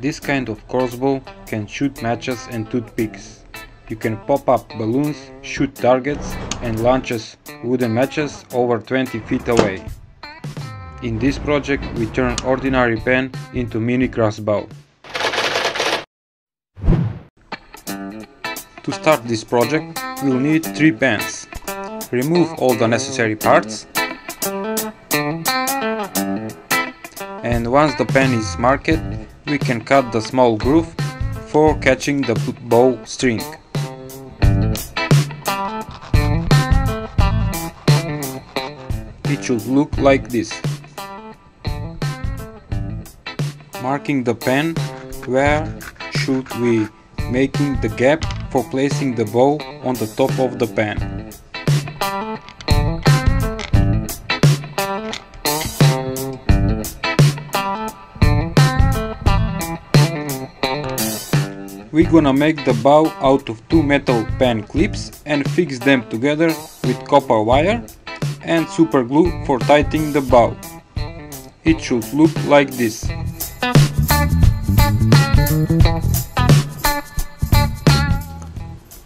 This kind of crossbow can shoot matches and toothpicks. You can pop up balloons, shoot targets and launches wooden matches over 20 feet away. In this project we turn ordinary pen into mini crossbow. To start this project we'll need 3 pens. Remove all the necessary parts and once the pen is marked we can cut the small groove for catching the bow string. It should look like this. Marking the pen, where should we making the gap for placing the bow on the top of the pen. We're gonna make the bow out of two metal pen clips and fix them together with copper wire and super glue for tightening the bow. It should look like this.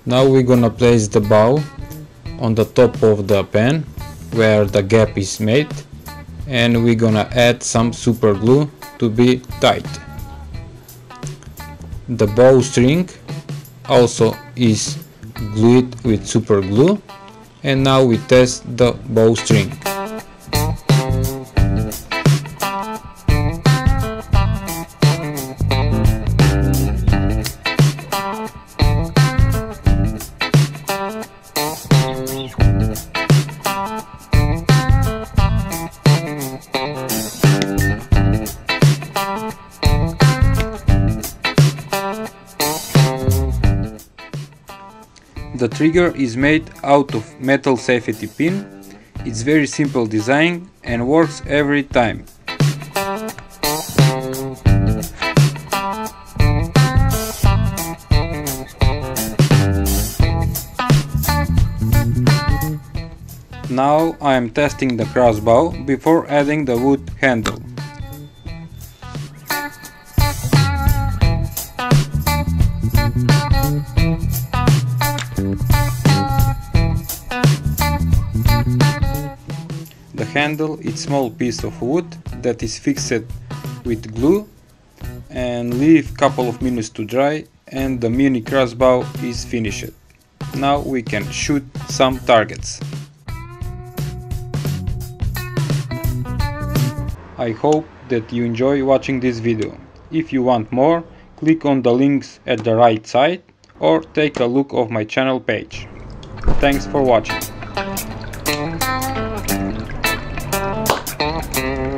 Now we're gonna place the bow on the top of the pen where the gap is made and we're gonna add some super glue to be tight. The bowstring also is glued with super glue and now we test the bowstring. The trigger is made out of metal safety pin. It's very simple design and works every time. Now I am testing the crossbow before adding the wood handle. Handle is small piece of wood that is fixed with glue and leave couple of minutes to dry and the mini crossbow is finished. Now we can shoot some targets. I hope that you enjoy watching this video. If you want more, click on the links at the right side or take a look of my channel page. Thanks for watching. You.